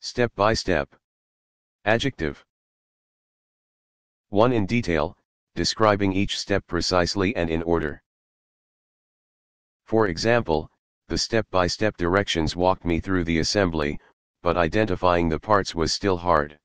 Step by step. Adjective. 1 in detail, describing each step precisely and in order. For example, the step-by-step directions walked me through the assembly, but identifying the parts was still hard.